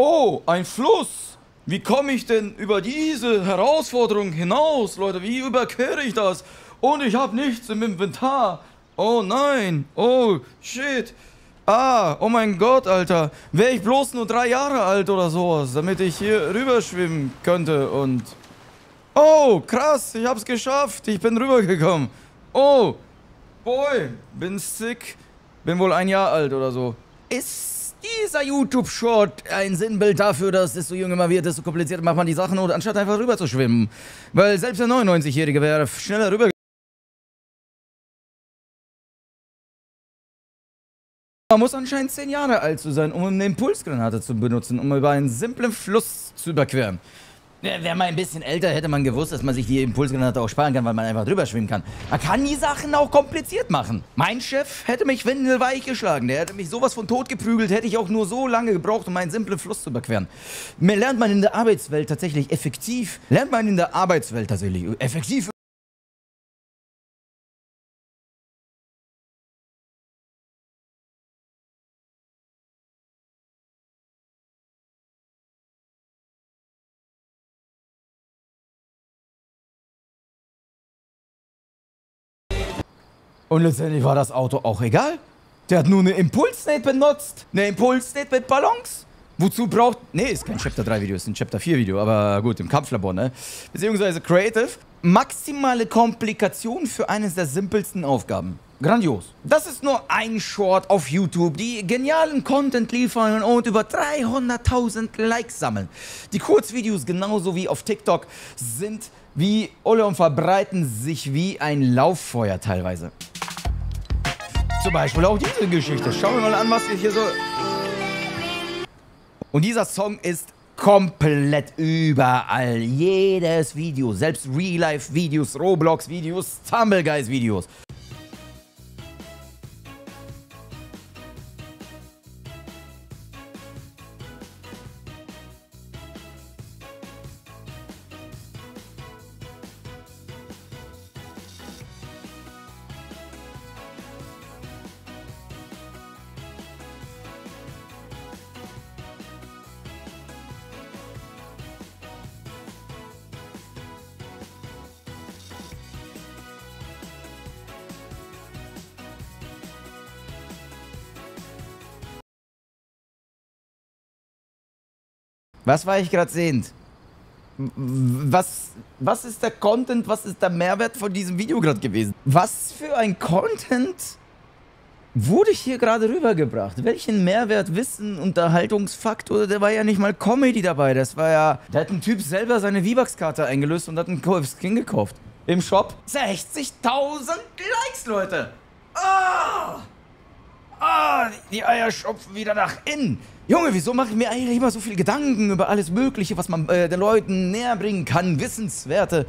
Oh, ein Fluss! Wie komme ich denn über diese Herausforderung hinaus, Leute? Wie überquere ich das? Und ich habe nichts im Inventar. Oh nein. Oh, shit. Ah, oh mein Gott, Alter. Wäre ich bloß nur drei Jahre alt oder sowas, damit ich hier rüberschwimmen könnte und... Oh, krass, ich hab's geschafft. Ich bin rübergekommen. Oh, boy, bin sick. Bin wohl ein Jahr alt oder so. Ist dieser YouTube-Short ein Sinnbild dafür, dass desto jünger man wird, desto komplizierter macht man die Sachen und anstatt einfach rüber zu schwimmen. Weil selbst der 99-Jährige wäre schneller rüber. Man muss anscheinend 10 Jahre alt zu sein, um eine Impulsgranate zu benutzen, um über einen simplen Fluss zu überqueren. Wäre man ein bisschen älter, hätte man gewusst, dass man sich die Impulsgranate auch sparen kann, weil man einfach drüber schwimmen kann. Man kann die Sachen auch kompliziert machen. Mein Chef hätte mich windelweich geschlagen. Der hätte mich sowas von tot geprügelt, hätte ich auch nur so lange gebraucht, um einen simplen Fluss zu überqueren. Mehr lernt man in der Arbeitswelt tatsächlich effektiv, lernt man in der Arbeitswelt tatsächlich effektiv Und letztendlich war das Auto auch egal. Der hat nur eine Impulsnate benutzt. Eine Impulsnate mit Ballons. Wozu braucht... Nee, ist kein Chapter 3 Video, ist ein Chapter 4 Video. Aber gut, im Kampflabor, ne? Beziehungsweise Creative. Maximale Komplikation für eines der simpelsten Aufgaben. Grandios. Das ist nur ein Short auf YouTube, die genialen Content liefern und über 300.000 Likes sammeln. Die Kurzvideos genauso wie auf TikTok sind wie Olle und verbreiten sich wie ein Lauffeuer teilweise. Zum Beispiel auch diese Geschichte. Schauen wir mal an, was wir hier so... Und dieser Song ist komplett überall. Jedes Video, selbst Real-Life-Videos, Roblox-Videos, Tumbleguys-Videos. Was war ich gerade sehend? Was, was ist der Content, was ist der Mehrwert von diesem Video gerade gewesen? Was für ein Content wurde hier gerade rübergebracht? Welchen Mehrwert, Wissen, Unterhaltungsfaktor? Der war ja nicht mal Comedy dabei. Das war ja... Da hat ein Typ selber seine V-Bucks-Karte eingelöst und hat einen Skin gekauft. Im Shop. 60.000 Likes, Leute! Oh! Oh, die Eier schopfen wieder nach innen. Junge, wieso mache ich mir eigentlich immer so viel Gedanken über alles Mögliche, was man äh, den Leuten näher bringen kann, Wissenswerte,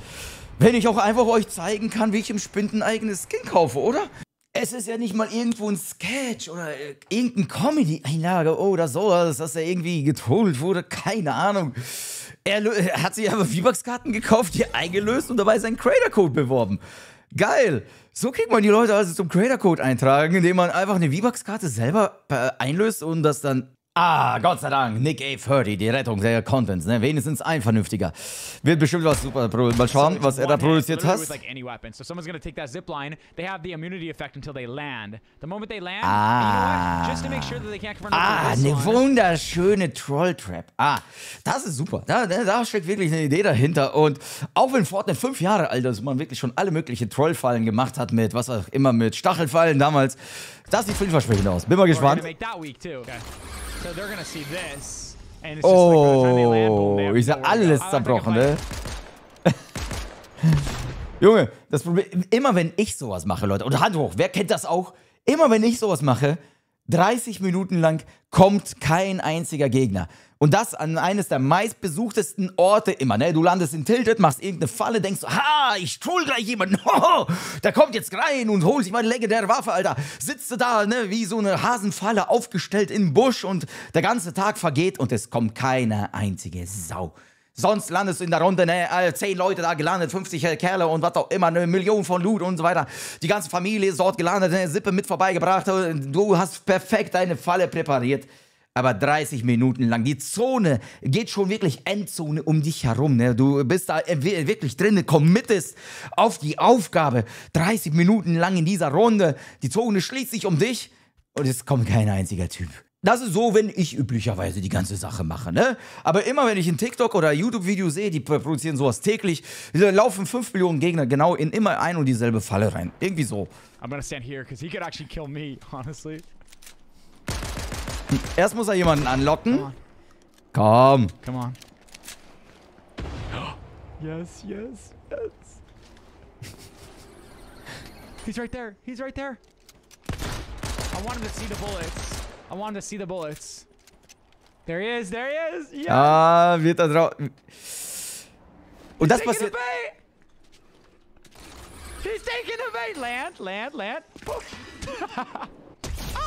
wenn ich auch einfach euch zeigen kann, wie ich im Spind ein eigenes Skin kaufe, oder? Es ist ja nicht mal irgendwo ein Sketch oder äh, irgendein Comedy-Einlage oder sowas, dass er irgendwie getrollt wurde, keine Ahnung. Er, er hat sich aber V-Bucks-Karten gekauft, die eingelöst und dabei seinen Creator-Code beworben. Geil! So kriegt man die Leute also zum Creator-Code eintragen, indem man einfach eine V-Bucks-Karte selber äh, einlöst und das dann Ah, Gott sei Dank, Nick A30, die Rettung der Contents, ne? Wenigstens ein vernünftiger. Wird bestimmt was super Mal schauen, was er da produziert hat. Ah. Ah, eine wunderschöne Troll-Trap. Ah, das ist super. Da, da steckt wirklich eine Idee dahinter. Und auch wenn Fortnite fünf Jahre alt ist und man wirklich schon alle möglichen Trollfallen gemacht hat mit, was auch immer, mit Stachelfallen damals, das sieht vielversprechend aus. Bin mal gespannt. Oh, ist ja alles zerbrochen, ne? Junge, das Problem, immer wenn ich sowas mache, Leute, und Hand hoch, wer kennt das auch? Immer wenn ich sowas mache, 30 Minuten lang kommt kein einziger Gegner. Und das an eines der meistbesuchtesten Orte immer, ne? Du landest in Tilted, machst irgendeine Falle, denkst, ha, ich troll gleich jemanden, hoho, der kommt jetzt rein und holt sich meine legendäre Waffe, Alter. Sitzt du da, ne, wie so eine Hasenfalle aufgestellt im Busch und der ganze Tag vergeht und es kommt keine einzige Sau. Sonst landest du in der Runde, ne, äh, zehn Leute da gelandet, 50 Kerle und was auch immer, eine Million von Loot und so weiter. Die ganze Familie ist dort gelandet, eine Sippe mit vorbeigebracht, du hast perfekt deine Falle präpariert aber 30 Minuten lang. Die Zone geht schon wirklich Endzone um dich herum. Ne? Du bist da wirklich drin, committest auf die Aufgabe. 30 Minuten lang in dieser Runde. Die Zone schließt sich um dich und es kommt kein einziger Typ. Das ist so, wenn ich üblicherweise die ganze Sache mache, ne? Aber immer wenn ich ein TikTok oder YouTube-Video sehe, die produzieren sowas täglich, laufen 5 Millionen Gegner genau in immer ein und dieselbe Falle rein. Irgendwie so. I'm gonna stand here, because he could actually kill me, honestly. Erst muss er jemanden anlocken. Komm. Come on. yes, yes, yes. He's right there. He's right there. I wanted to see the bullets. I wanted to see the bullets. There he is. There he is. Yes. Ah, wird da drauf. Und das passiert. He's taking the bait. Land, land, land.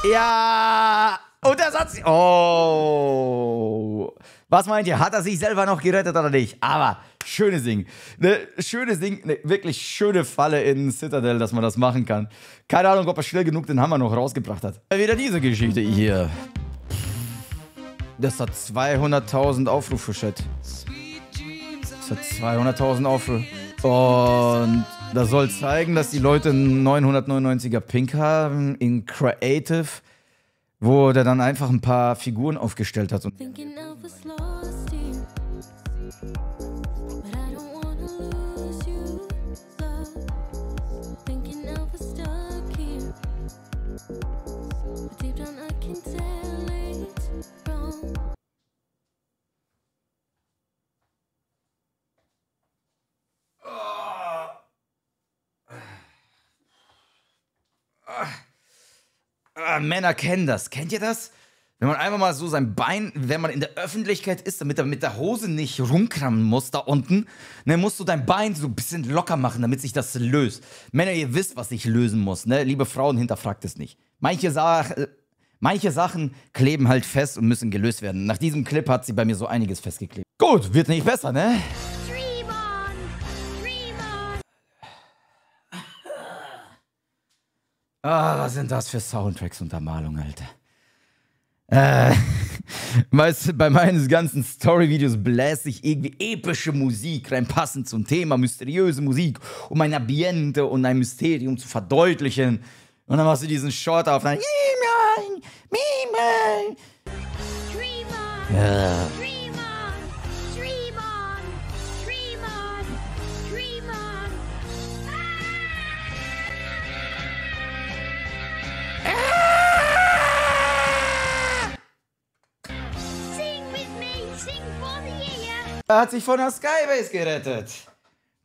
ja. Und der Satz. Oh. Was meint ihr? Hat er sich selber noch gerettet oder nicht? Aber schönes Ding. Ne, schönes Ding. Ne, wirklich schöne Falle in Citadel, dass man das machen kann. Keine Ahnung, ob er schnell genug den Hammer noch rausgebracht hat. Wieder diese Geschichte hier. Das hat 200.000 Aufrufe, Chat. Das hat 200.000 Aufrufe. Und das soll zeigen, dass die Leute einen 999er Pink haben in Creative wo der dann einfach ein paar Figuren aufgestellt hat. Und Ah, Männer kennen das. Kennt ihr das? Wenn man einfach mal so sein Bein, wenn man in der Öffentlichkeit ist, damit er mit der Hose nicht rumkrammen muss da unten, dann musst du dein Bein so ein bisschen locker machen, damit sich das löst. Männer, ihr wisst, was ich lösen muss, ne? Liebe Frauen, hinterfragt es nicht. Manche, Sa äh, manche Sachen kleben halt fest und müssen gelöst werden. Nach diesem Clip hat sie bei mir so einiges festgeklebt. Gut, wird nicht besser, ne? Ah, was sind das für Soundtracks und Untermalungen, Alter? Äh, weißt du, bei meinen ganzen Story-Videos bläst sich irgendwie epische Musik rein, passend zum Thema, mysteriöse Musik, um ein Ambiente und ein Mysterium zu verdeutlichen. Und dann machst du diesen Short auf, dann. Ja. Er hat sich von der Skybase gerettet.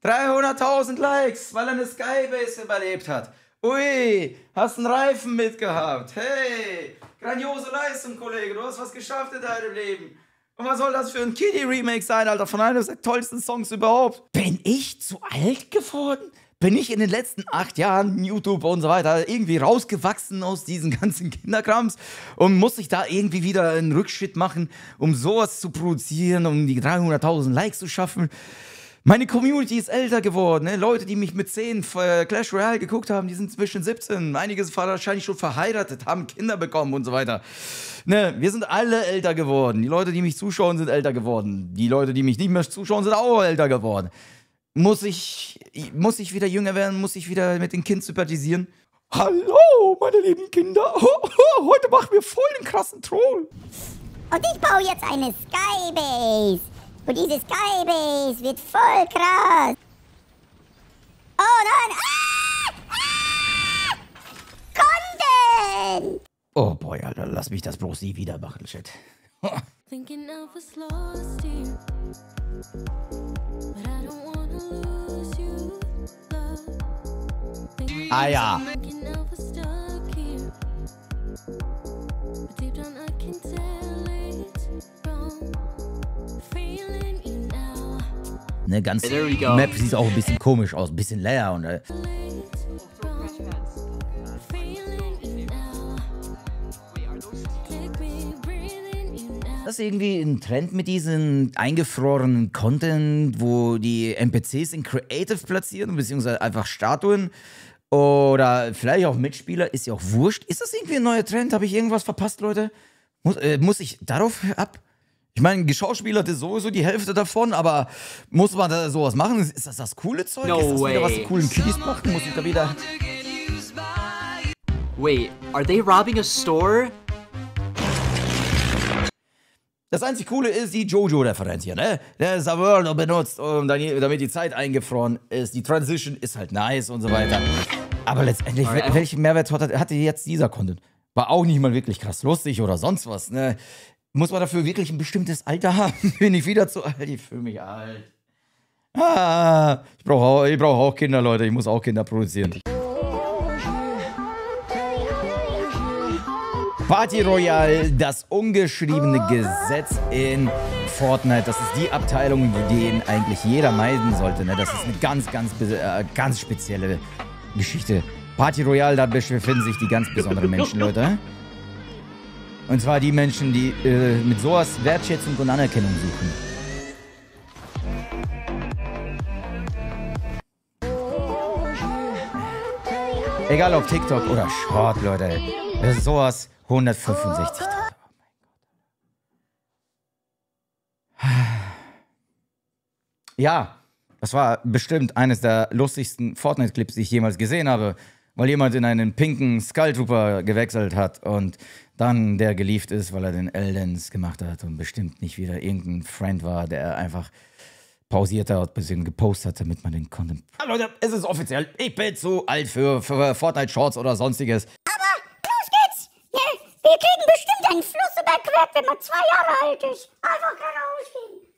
300.000 Likes, weil er eine Skybase überlebt hat. Ui, hast einen Reifen mitgehabt. Hey, grandiose Leistung, Kollege. Du hast was geschafft in deinem Leben. Und was soll das für ein Kiddie-Remake sein, Alter? Von einem der tollsten Songs überhaupt. Bin ich zu alt geworden? Bin ich in den letzten acht Jahren YouTube und so weiter irgendwie rausgewachsen aus diesen ganzen Kinderkrams und muss ich da irgendwie wieder einen Rückschritt machen, um sowas zu produzieren, um die 300.000 Likes zu schaffen. Meine Community ist älter geworden. Ne? Leute, die mich mit 10 äh, Clash Royale geguckt haben, die sind zwischen 17. Einige sind wahrscheinlich schon verheiratet, haben Kinder bekommen und so weiter. Ne? Wir sind alle älter geworden. Die Leute, die mich zuschauen, sind älter geworden. Die Leute, die mich nicht mehr zuschauen, sind auch älter geworden. Muss ich, muss ich wieder jünger werden? Muss ich wieder mit den Kindern sympathisieren? Hallo, meine lieben Kinder. Heute machen wir voll den krassen Troll. Und ich baue jetzt eine Skybase. Und diese Skybase wird voll krass. Oh nein. Ah! Ah! Content. Oh boy, Alter, lass mich das bloß nie wieder machen, Chat. thinking I was lost here. But I don't wanna lose you, love. Ah ja. Thinking I Ne, ganz Map sieht auch ein bisschen komisch aus, ein bisschen leer und äh, Das ist irgendwie ein Trend mit diesen eingefrorenen Content, wo die NPCs in Creative platzieren, beziehungsweise einfach Statuen oder vielleicht auch Mitspieler, ist ja auch wurscht. Ist das irgendwie ein neuer Trend? Habe ich irgendwas verpasst, Leute? Muss, äh, muss ich darauf ab? Ich meine, geschauspielert ist sowieso die Hälfte davon, aber muss man da sowas machen? Ist das das coole Zeug? No ist das wieder, was die way. coolen Kiddies machen? Muss ich da wieder... Wait, are they robbing a store? Das einzig Coole ist die Jojo-Referenz hier, ne? Der Saverlo benutzt, um dann, damit die Zeit eingefroren ist. Die Transition ist halt nice und so weiter. Aber letztendlich, wel- welchen Mehrwert hat, hatte jetzt dieser Content? War auch nicht mal wirklich krass lustig oder sonst was, ne? Muss man dafür wirklich ein bestimmtes Alter haben? Bin ich wieder zu alt? Ich fühle mich alt. Ah, ich brauche auch, ich brauch auch Kinder, Leute. Ich muss auch Kinder produzieren. Party Royale, das ungeschriebene Gesetz in Fortnite. Das ist die Abteilung, die eigentlich jeder meiden sollte. Ne? Das ist eine ganz, ganz, äh, ganz spezielle Geschichte. Party Royale, da befinden sich die ganz besonderen Menschen, Leute. Und zwar die Menschen, die äh, mit sowas Wertschätzung und Anerkennung suchen. Egal ob TikTok oder Short, Leute. Das ist sowas 165. Ja, das war bestimmt eines der lustigsten Fortnite-Clips, die ich jemals gesehen habe, weil jemand in einen pinken Skull Trooper gewechselt hat und dann der gelieft ist, weil er den Eldens gemacht hat und bestimmt nicht wieder irgendein Friend war, der einfach pausiert hat, bisschen gepostet hat, damit man den Content. Ah, Leute, es ist offiziell. Ich bin zu alt für, für Fortnite Shorts oder sonstiges. Wir kriegen bestimmt einen Fluss überquert, wenn man zwei Jahre alt ist. Einfach geradeaus gehen.